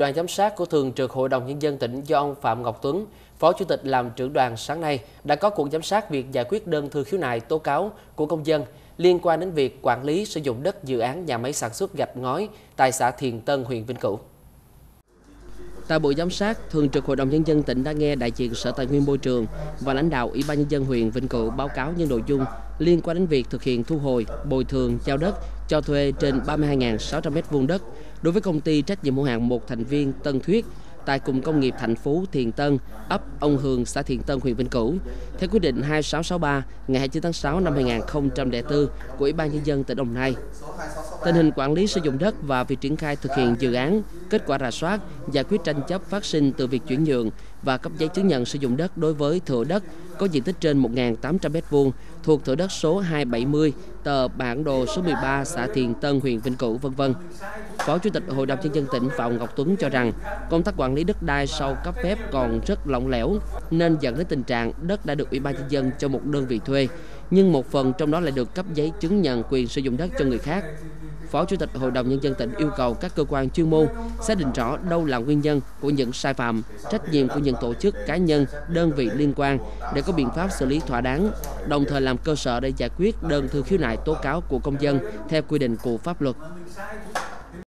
Đoàn giám sát của Thường trực Hội đồng Nhân dân tỉnh do ông Phạm Ngọc Tuấn, Phó Chủ tịch làm trưởng đoàn sáng nay đã có cuộc giám sát việc giải quyết đơn thư khiếu nại tố cáo của công dân liên quan đến việc quản lý sử dụng đất dự án nhà máy sản xuất gạch ngói tại xã Thiền Tân, huyện Vĩnh Cửu. Tại buổi giám sát, Thường trực Hội đồng Nhân dân tỉnh đã nghe đại diện Sở Tài nguyên Môi trường và lãnh đạo Ủy ban Nhân dân huyện Vĩnh Cửu báo cáo những nội dung liên quan đến việc thực hiện thu hồi, bồi thường, giao đất cho thuê trên 32.600 m2 đất đối với công ty trách nhiệm hữu hạn một thành viên Tân Thuyết tại cụm công nghiệp thành phố Thiền Tân, ấp Ông Hường, xã Thiền Tân, huyện Vĩnh Cửu, theo quyết định 2663 ngày 29 tháng 6 năm 2004 của Ủy ban nhân dân tỉnh Đồng Nai. Tình hình quản lý sử dụng đất và việc triển khai thực hiện dự án, kết quả rà soát, giải quyết tranh chấp phát sinh từ việc chuyển nhượng và cấp giấy chứng nhận sử dụng đất đối với thửa đất có diện tích trên 1.800 m2 thuộc thửa đất số 270 tờ bản đồ số 13 xã Thiền Tân, huyện Vĩnh Cửu, vân vân. Phó Chủ tịch Hội đồng nhân dân tỉnh Phạm Ngọc Tuấn cho rằng công tác quản lý đất đai sau cấp phép còn rất lỏng lẻo nên dẫn đến tình trạng đất đã được Ủy ban nhân dân cho một đơn vị thuê nhưng một phần trong đó lại được cấp giấy chứng nhận quyền sử dụng đất cho người khác. Phó Chủ tịch Hội đồng Nhân dân tỉnh yêu cầu các cơ quan chuyên môn xác định rõ đâu là nguyên nhân của những sai phạm, trách nhiệm của những tổ chức cá nhân, đơn vị liên quan để có biện pháp xử lý thỏa đáng, đồng thời làm cơ sở để giải quyết đơn thư khiếu nại tố cáo của công dân theo quy định của pháp luật.